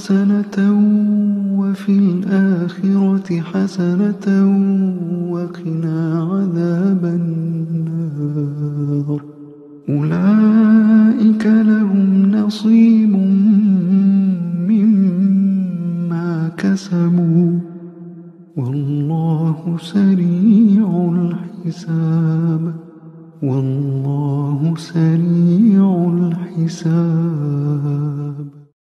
حسنة وفي الآخرة حسنة وقنا عذاب النار. أولئك لهم نصيب مما كسبوا. والله سريع الحساب. والله سريع الحساب.